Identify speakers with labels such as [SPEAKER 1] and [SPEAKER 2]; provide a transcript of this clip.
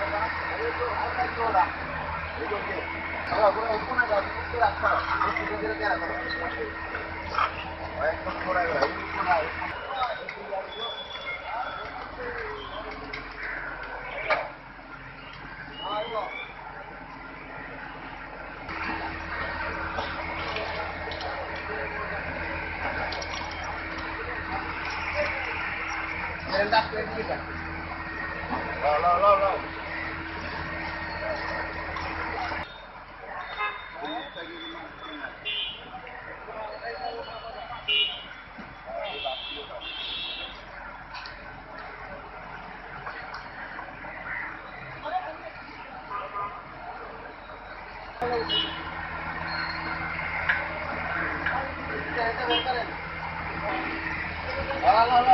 [SPEAKER 1] 来来来，来来来，来来来，来来来，来来来，来来来，来来来，来来来，来来来，来来来，来来来，来来来，来来来，来来来，来来来，来来来，来来来，来来来，来来来，あららら